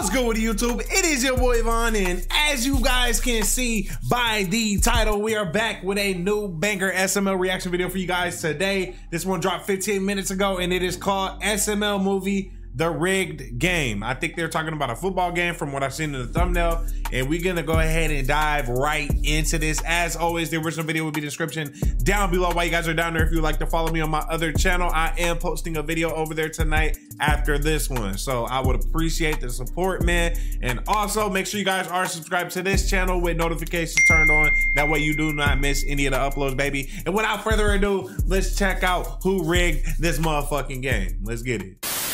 What's good with YouTube? It is your boy Von, and as you guys can see by the title, we are back with a new banger SML reaction video for you guys today. This one dropped 15 minutes ago, and it is called SML Movie the rigged game. I think they're talking about a football game from what I've seen in the thumbnail. And we're gonna go ahead and dive right into this. As always, the original video will be description down below while you guys are down there. If you'd like to follow me on my other channel, I am posting a video over there tonight after this one. So I would appreciate the support, man. And also make sure you guys are subscribed to this channel with notifications turned on. That way you do not miss any of the uploads, baby. And without further ado, let's check out who rigged this motherfucking game. Let's get it.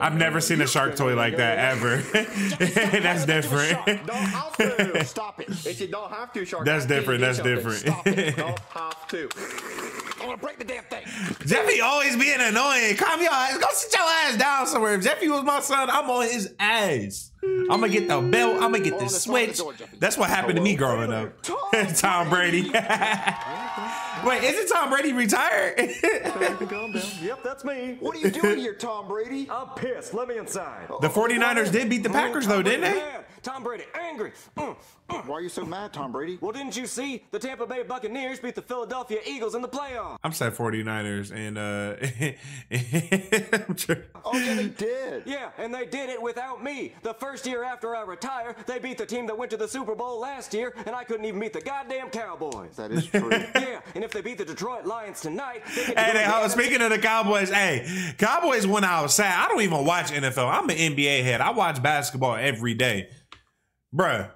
I've never seen a shark toy like that ever. That's different. Don't have to. Stop it. If you don't have to, shark. That's different, that's different. Don't have to. I'm gonna break the damn thing. Jeffy always being annoying. Calm your ass. Go sit your ass down somewhere. If Jeffy was my son, I'm on his ass. I'm gonna get the belt. I'm gonna get the switch. That's what happened to me growing up. Tom Brady. Wait, isn't Tom Brady retired? Calm down. Yep, that's me. What are you doing here, Tom Brady? I'm pissed. Let me inside. the 49ers did beat the Packers though, didn't they? Mad. Tom Brady angry. Mm, mm. Why are you so mad, Tom Brady? Well, didn't you see the Tampa Bay Buccaneers beat the Philadelphia Eagles in the playoffs? I'm sad 49ers and uh I'm sure- Oh yeah, they did. Yeah, and they did it without me. The first year after I retire, they beat the team that went to the Super Bowl last year, and I couldn't even beat the goddamn Cowboys. That is true. yeah, and if they beat the Detroit Lions tonight, they get to Hey, they, to the NFC speaking of the Cowboys, hey, Cowboys went outside. I don't even watch NFL. I'm an NBA head. I watch basketball every day. Bruh,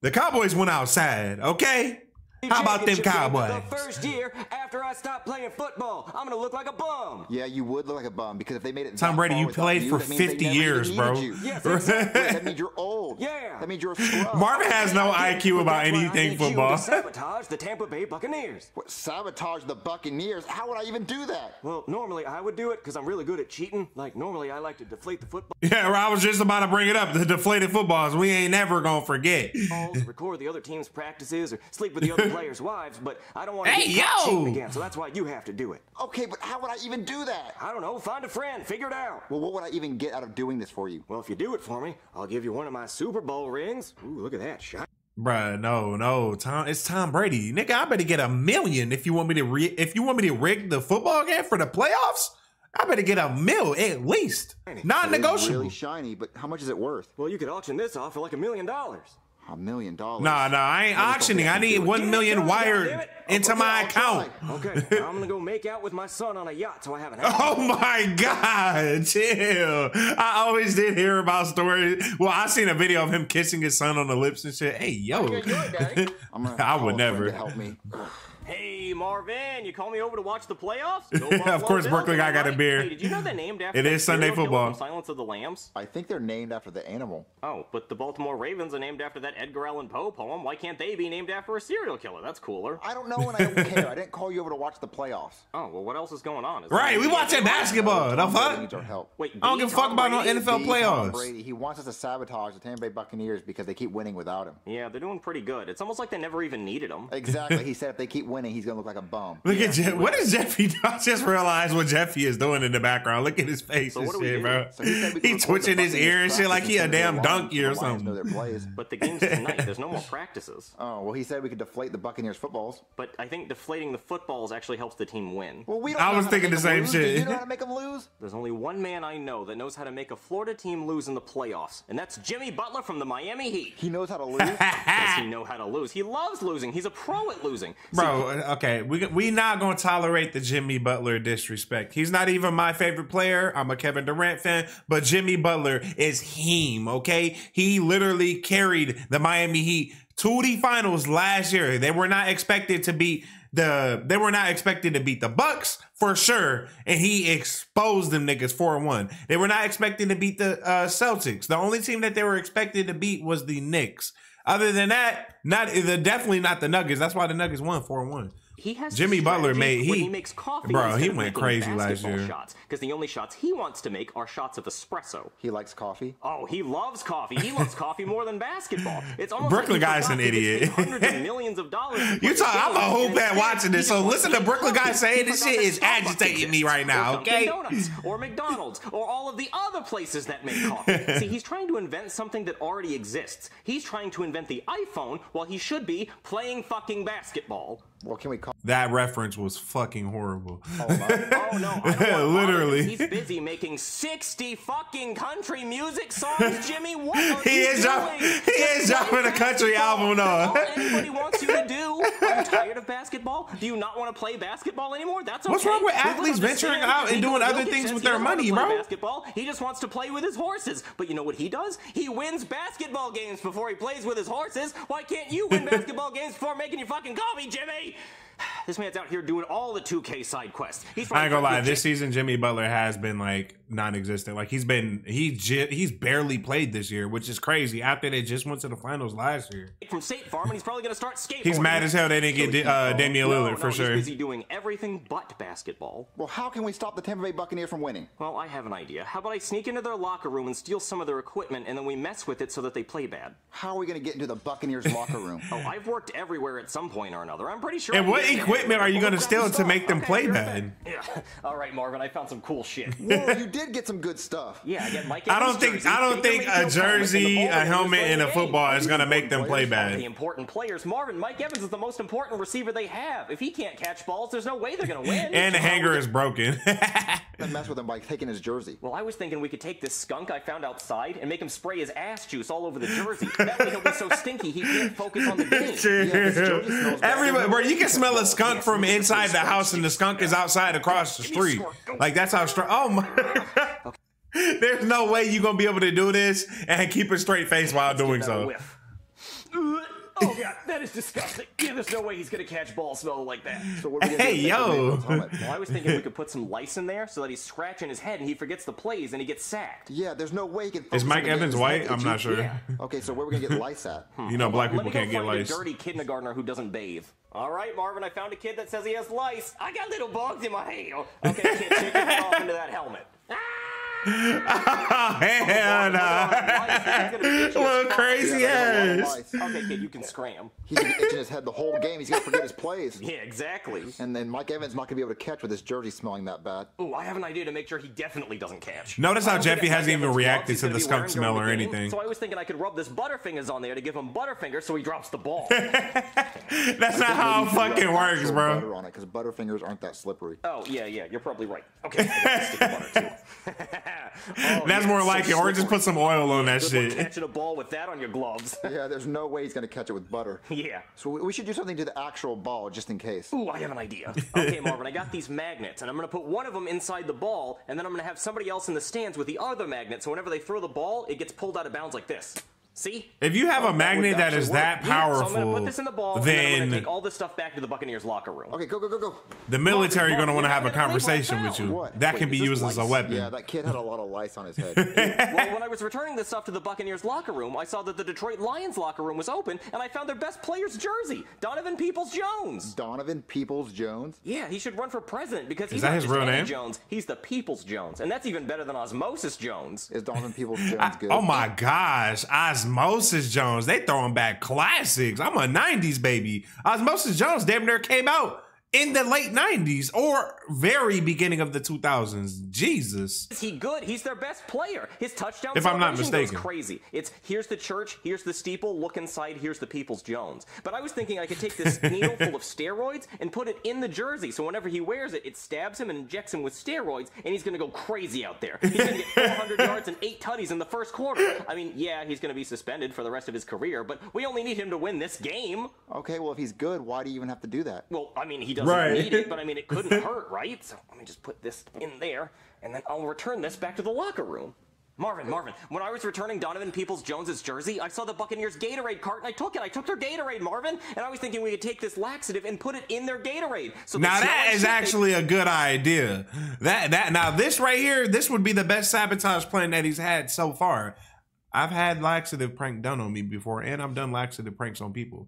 the Cowboys went outside, okay? How about them Cowboys? The first year after I stopped playing football, I'm gonna look like a bum. Yeah, you would look like a bum because if they made it. Tom Brady, you played you, for that 50 years, bro. you. Yes, exactly. that means you're old. Yeah. That means you're a scrub. Marvin has no IQ about That's why I anything need you to football. sabotage the Tampa Bay Buccaneers. What, sabotage the Buccaneers? How would I even do that? Well, normally I would do it because I'm really good at cheating. Like normally I like to deflate the football. Yeah, well, I was just about to bring it up. The deflated footballs. We ain't never gonna forget. record the other team's practices, or sleep with the other players' wives. But I don't want to Hey, get caught yo! cheating again. So that's why you have to do it. Okay, but how would I even do that? I don't know. Find a friend. Figure it out. Well, what would I even get out of doing this for you? Well, if you do it for me, I'll give you one of my Super Bowl rings. Ooh, look at that shot. Bruh, no, no, Tom. It's Tom Brady, nigga. I better get a million if you want me to. Re- if you want me to rig the football game for the playoffs, I better get a mil at least, It is non-negotiable. Really shiny, but how much is it worth? Well, you could auction this off for like a million dollars. A million dollars. Nah, nah, I ain't auctioning. I need one million it, wired into Okay, my I'll account. Okay, I'm gonna go make out with my son on a yacht, so I haven't. Had Oh my God, chill. I always did hear about stories. Well, I seen a video of him kissing his son on the lips and shit. Hey, yo. I'm I would never. To help me. Hey Marvin, you call me over to watch the playoffs? Go Of course, Bills, Berkeley guy I got a beer. Hey, did you know they're named after It that is Sunday football. from Silence of the Lambs? I think they're named after the animal. Oh, but the Baltimore Ravens are named after that Edgar Allan Poe poem. Why can't they be named after a serial killer? That's cooler. I don't know and I don't care. I didn't call you over to watch the playoffs. Oh, well, what else is going on? Is Right, we there- watching basketball. The fuck? needs our help. Wait, I don't give a fuck about no NFL playoffs. Brady, he wants us to sabotage the Tampa Bay Buccaneers because they keep winning without him. Yeah, they're doing pretty good. It's almost like they never even needed him. Exactly. he said if they keep winning, he's gonna look like a bum. Look at Jeff. What is Jeffy? I just realized what Jeffy is doing in the background. Look at his face So and what do we shit, do? bro. So he said we can He twitching his ear and shit like he a damn instead donkey or something. Lions know something. their plays. But the game's tonight. There's no more practices. Oh well, he said we could deflate the Buccaneers footballs. But I think deflating the footballs actually helps the team win. Well, we don't I was thinking the same lose. Do shit. you know how to make them lose? There's only one man I know that knows how to make a Florida team lose in the playoffs, and that's Jimmy Butler from the Miami Heat. He knows how to lose. Does he know how to lose? He loves losing. He's a pro at losing. See, Bro, okay, we we not gonna tolerate the Jimmy Butler disrespect. He's not even my favorite player. I'm a Kevin Durant fan, but Jimmy Butler is him. Okay, he literally carried the Miami Heat to the finals last year. They were not expected to beat the. They were not expected to beat the Bucks for sure, and he exposed them niggas four one. They were not expecting to beat the uh, Celtics. The only team that they were expected to beat was the Knicks. Other than that, not definitely not the Nuggets. That's why the Nuggets won four one. He has Jimmy Butler made- he- he makes coffee. bro, he went crazy last year. Shots because the only shots he wants to make are shots of espresso. He likes coffee. Oh, he loves coffee. He loves coffee more than basketball. It's almost Brooklyn like he guy's an idiot. hundreds of millions of dollars. You talk. I'm a games, whole and watching this. So listen to to Brooklyn guy saying this shit that is Starbucks agitating me right now, okay? Donuts, or McDonald's, or all of the other places that make coffee. See, he's trying to invent something that already exists. He's trying to invent the iPhone while he should be playing fucking basketball. Well, can we call? That reference was fucking horrible. Oh, oh no, want to Literally. He's busy making sixty fucking country music songs, Jimmy. What are He is doing? drop- he is dropping a country album, all anybody wants you to do. Are you tired of basketball? Do you not want to play basketball anymore? That's okay. What's wrong with athletes venturing out and doing other things with their money, bro? Basketball. He just wants to play with his horses. But you know what he does? He wins basketball games before he plays with his horses. Why can't you win basketball games before making your fucking coffee, Jimmy? me this man's out here doing all the 2K side quests. He's I ain't gonna lie. This season, Jimmy Butler has been like non-existent. Like he's been he j- he's barely played this year, which is crazy. After they just went to the finals last year, from State Farm, and he's probably going to start skateboarding. he's mad as hell they didn't get uh, Damian No, Lillard no, for he's sure. busy doing everything but basketball. Well, how can we stop the Tampa Bay Buccaneers from winning? Well, I have an idea. How about I sneak into their locker room and steal some of their equipment, and then we mess with it so that they play bad? How are we going to get into the Buccaneers locker room? Oh, I've worked everywhere at some point or another. I'm pretty sure. And I what can get equipment are you gonna steal to make them Okay, play bad? Yeah. All right, Marvin. I found some cool shit. Whoa, you did get some good stuff. Yeah, I get Mike. I don't Evans' think jersey, I don't think a Mayfield's helmet, and the jersey, a that he was helmet, and a football is gonna make them play bad. The bad. important players, Marvin. Mike Evans is the most important receiver they have. If he can't catch balls, there's no way they're going to win. And the hanger is broken. Then mess with him by taking his jersey. Well, I was thinking we could take this skunk I found outside and make him spray his ass juice all over the jersey. That way he'll be so stinky he can't focus on the game. his jersey smells bad. Everybody, bro, you can smell a skunk from inside the house, and the skunk is outside across the street. Like that's how strong. Oh my! There's no way you're gonna be able to do this and keep a straight face while doing so. whiff. Ugh. Oh god, that is disgusting. Yeah, there's no way he's gonna catch ball smelling like that. So what are we gonna Hey, do? Take yo. Baker Mayfield's helmet? Well, I was thinking we could put some lice in there so that he's scratching his head and he forgets the plays and he gets sacked. Yeah, there's no way he can. focus Is Mike. Evans white? I'm not sure. Yeah. Okay, so where are we gonna get lice at? You know, black people can't get find lice. a dirty kindergartner who doesn't bathe. All right, Marvin, I found a kid that says he has lice. I got little bugs in my hair. Okay, kid, take your head off into that helmet. Ah! Oh, hell nah. Little crazy ass. Okay, kid, you can scram. He's gonna itching his head the whole game. He's gonna forget his plays. Yeah, exactly. And then Mike Evans not gonna be able to catch with his jersey smelling that bad. Ooh, I have an idea to make sure he definitely doesn't catch. Notice how I Jeffy hasn't even Evans' reacted to the skunk smell or anything. So I was thinking I could rub this Butterfingers on there to give him Butterfinger so he drops the ball. That's not how it fucking works, bro. Butter on it because Butterfingers aren't that slippery. oh, yeah, yeah, you're probably right. Okay, I got the stick of butter too. Oh, That's yeah, more so like it. Or just put some oil on that Good shit. catching a ball with that on your gloves. Yeah, there's no way he's gonna catch it with butter. yeah. So we we should do something to the actual ball just in case. Ooh, I have an idea. Okay, Marvin, I got these magnets, and I'm gonna put one of them inside the ball, and then I'm gonna have somebody else in the stands with the other magnet, so whenever they throw the ball, it gets pulled out of bounds like this. See? If you have a magnet that actually is work. that Yeah, so I'm powerful, put this in the ball, and then I'm then take all this stuff back to the Buccaneers locker room. Okay, go go go go. the military are going to want to have a not gonna play conversation with you. What? That Wait, can be is this used as a weapon. Yeah, that kid had a lot of lice on his head. well, when I was returning this stuff to the Buccaneers locker room, I saw that the Detroit Lions locker room was open, and I found their best player's jersey, Donovan Peoples-Jones. Donovan Peoples Jones. Yeah, he should run for president because he's that not his real name? Jones. He's the Peoples Jones, and that's even better than Osmosis Jones. Is Donovan Peoples Jones I- good? oh my gosh, Osmosis Jones. They throwing back classics. I'm a 90s baby. Osmosis Jones damn near came out in the late 90s or very beginning of the 2000s. Jesus. Is he good? He's their best player. His touchdown If I'm not celebration goes mistaken. crazy. It's here's the church, here's the steeple, look inside, here's the People's Jones. But I was thinking I could take this needle full of steroids and put it in the jersey, so whenever he wears it, it stabs him and injects him with steroids, and he's gonna go crazy out there. He's gonna get 400 yards and eight tutties in the first quarter. I mean, yeah, he's gonna be suspended for the rest of his career, but we only need him to win this game. Okay, well if he's good, why do you even have to do that? Well, I mean, he doesn't Right. need it, but I mean, it couldn't hurt, right? So let me just put this in there, and then I'll return this back to the locker room. Marvin, Marvin, when I was returning Donovan Peoples Jones's jersey, I saw the Buccaneers Gatorade cart and I took it. I took their Gatorade, Marvin, and I was thinking we could take this laxative and put it in their Gatorade. So Now that is actually a good idea. That that now this right here, this would be the best sabotage plan that he's had so far. I've had laxative prank done on me before, and I've done laxative pranks on people.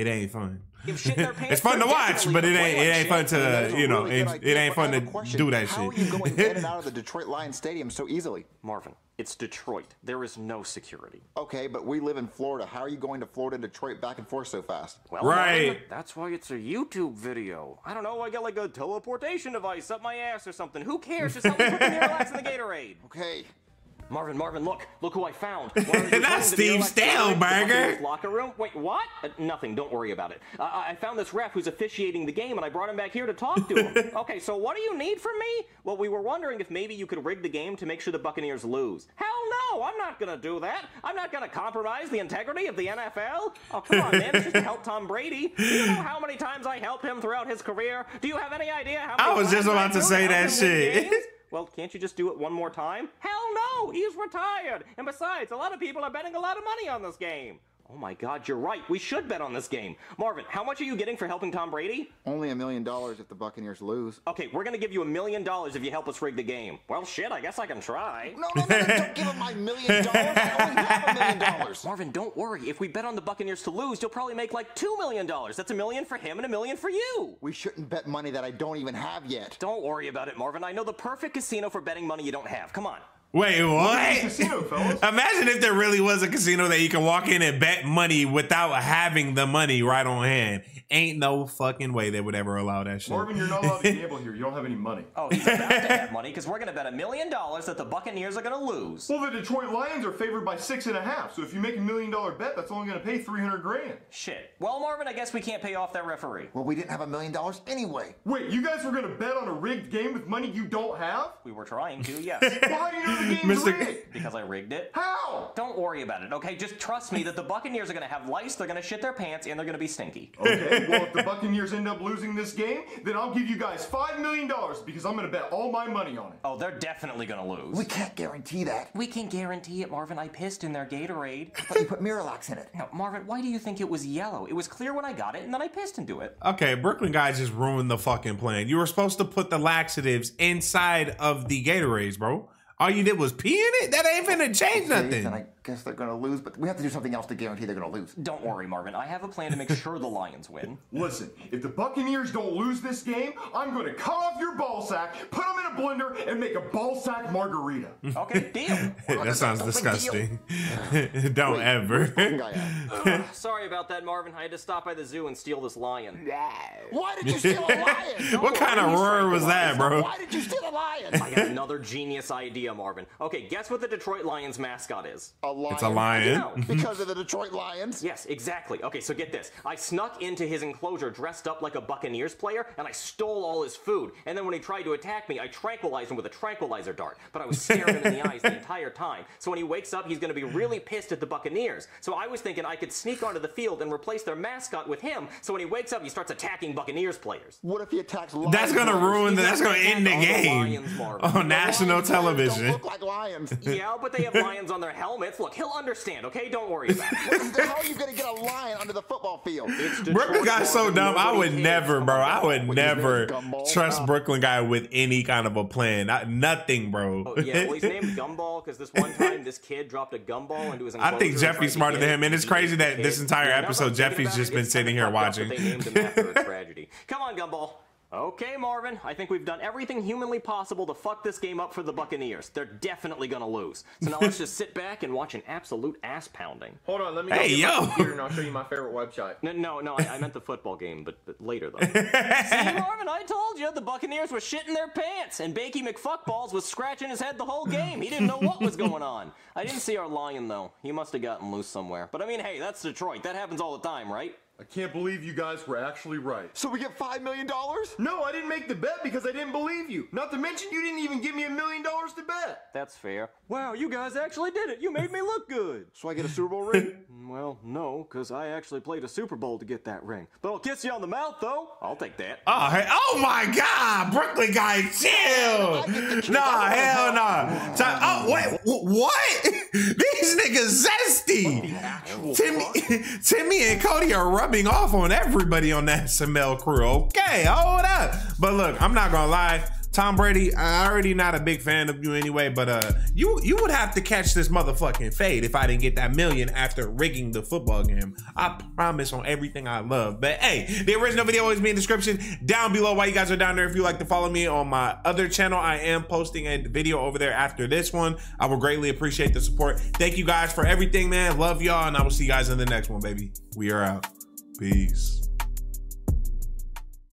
It ain't fun. Give shit their pants, it's fun to watch, but it ain't it like ain't fun to you know really it, it ain't fun to question. do that How shit. are you going in and out of the Detroit Lions Stadium so easily? Marvin, it's Detroit. There is no security. Okay, but we live in Florida. How are you going to Florida and Detroit back and forth so fast? Well, Right. Marvin, that's why it's a YouTube video. I don't know. I get like a teleportation device up my ass or something. Who cares? Just help me put the Miralax in the Gatorade. Okay. Marvin, Marvin, look, look who I found. While I was returning That's Steve Miralax Gatorade the Staleberger. Locker room. Wait, what? Uh, nothing. Don't worry about it. Uh, I I found this ref who's officiating the game, and I brought him back here to talk to him. okay, so what do you need from me? Well, we were wondering if maybe you could rig the game to make sure the Buccaneers lose. Hell no, I'm not gonna do that. I'm not gonna compromise the integrity of the NFL. Oh, come on, man. It's just to help Tom Brady. Do you know how many times I helped him throughout his career? Do you have any idea how many I was just about to say that shit. Well, can't you just do it one more time? Hell no! He's retired! And besides, a lot of people are betting a lot of money on this game. Oh my god, you're right. We should bet on this game. Marvin, how much are you getting for helping Tom Brady? Only a million dollars if the Buccaneers lose. Okay, we're gonna give you a million dollars if you help us rig the game. Well, shit, I guess I can try. No, no, no, no, don't give him my million dollars. I only have a million dollars. Marvin, don't worry. If we bet on the Buccaneers to lose, you'll probably make like two million dollars. That's a million for him and a million for you. We shouldn't bet money that I don't even have yet. Don't worry about it, Marvin. I know the perfect casino for betting money you don't have. Come on. Wait, what? Casino, fellas. Imagine if there really was a casino that you can walk in and bet money without having the money right on hand. Ain't no fucking way they would ever allow that shit. Marvin, you're not allowed to gamble here. You don't have any money. Oh, he's about to have money because we're gonna bet a million dollars that the Buccaneers are gonna lose. Well, the Detroit Lions are favored by six and a half. So if you make a million dollar bet, that's only going to pay 300 grand. Shit. Well, Marvin, I guess we can't pay off that referee. Well, we didn't have a million dollars anyway. Wait, you guys were going to bet on a rigged game with money you don't have? We were trying to, yes. Well, how do you know the game's Mr. rigged? because I rigged it. How? Don't worry about it, okay? Just trust me that the Buccaneers are gonna have lice, they're gonna shit their pants, and they're gonna be stinky. Okay, well, if the Buccaneers end up losing this game, then I'll give you guys $5 million because I'm going to bet all my money on it. Oh, they're definitely gonna lose. We can't guarantee that. We can guarantee it, Marvin. I pissed in their Gatorade. But you put Miralax in it. Now, Marvin, why do you think it was yellow? It was clear when I got it, and then I pissed into it. Okay, Brooklyn guys just ruined the fucking plan. You were supposed to put the laxatives inside of the Gatorades, bro. All you did was pee in it? That ain't finna change nothing. I guess they're gonna lose, but we have to do something else to guarantee they're gonna lose. Don't worry, Marvin. I have a plan to make sure the Lions win. Listen, if the Buccaneers don't lose this game, I'm going to cut off your ball sack, put them in a blender, and make a ball sack margarita. Okay, deal. that sounds No disgusting. Don't ever. Guy out. Sorry about that, Marvin. I had to stop by the zoo and steal this lion. Why did you steal a lion? what kind of roar was that, bro? Why did you steal a lion? I got another genius idea, Marvin. Okay, guess what the Detroit Lions mascot is? A lion. It's a lion. No. Mm-hmm. Because of the Detroit Lions. Yes, exactly. Okay, so get this. I snuck into his enclosure dressed up like a Buccaneers player, and I stole all his food. And then when he tried to attack me, I tranquilized him with a tranquilizer dart. But I was staring him in the eyes the entire time. So when he wakes up, he's going to be really pissed at the Buccaneers. So I was thinking I could sneak onto the field and replace their mascot with him. So when he wakes up, he starts attacking Buccaneers players. What if he attacks lions? That's gonna ruin the, that's gonna end the game Lions, Marvin. on national Lions Don't television. look like lions. Yeah, but they have lions on their helmets. Look, he'll understand, okay? Don't worry about it. How are you gonna get a lion under the football field? It's Brooklyn Detroit, guy's so dumb. I would never, bro. I would What, never trust Wow. Brooklyn guy with any kind of a plan. Not, nothing, bro. Oh, yeah, well, he's named Gumball because this one time this kid dropped a gumball into his I think enclosure Jeffy's smarter than him, and it's crazy that this entire Yeah, episode, I'm Jeffy's just been sitting here fucked up that watching. They named him after a tragedy. Come on, Gumball. Okay, Marvin. I think we've done everything humanly possible to fuck this game up for the Buccaneers. They're definitely gonna lose. So now let's just sit back and watch an absolute ass pounding. Hold on, let me Hey, go get yo. my computer and I'll show you my favorite website. No, no, no. I, I meant the football game, but, but later though. See, Marvin, I told you the Buccaneers were shitting their pants, and Bakey McFuckballs was scratching his head the whole game. He didn't know what was going on. I didn't see our lion though. He must have gotten loose somewhere. But I mean, hey, that's Detroit. That happens all the time, right? I can't believe you guys were actually right. So we get five million dollars? No, I didn't make the bet because I didn't believe you. Not to mention, you didn't even give me a million dollars to bet. That's fair. Wow, you guys actually did it. You made me look good. So I get a Super Bowl ring? Well, no, because I actually played a Super Bowl to get that ring. But I'll kiss you on the mouth, though. I'll take that. Oh, hey, oh my God, Brooklyn guy, chill. Nah, hell nah. So- oh, wait, what? These niggas zesty. Timmy, Timmy and Cody are rubbing off on everybody on that SML crew. Okay, hold up. But look, I'm not gonna lie. Tom Brady, I already not a big fan of you anyway, but uh, you you would have to catch this motherfucking fade if I didn't get that million after rigging the football game. I promise on everything I love. But hey, the original video always be in the description down below. While you guys are down there, if you like to follow me on my other channel, I am posting a video over there after this one. I will greatly appreciate the support. Thank you guys for everything, man. Love y'all, and I will see you guys in the next one, baby. We are out. Peace.